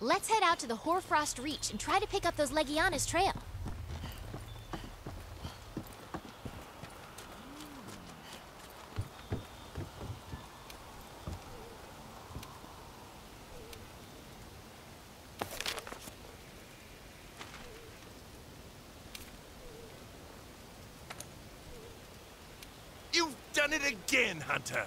Let's head out to the Hoarfrost Reach and try to pick up those Legiana's trail. You've done it again, Hunter!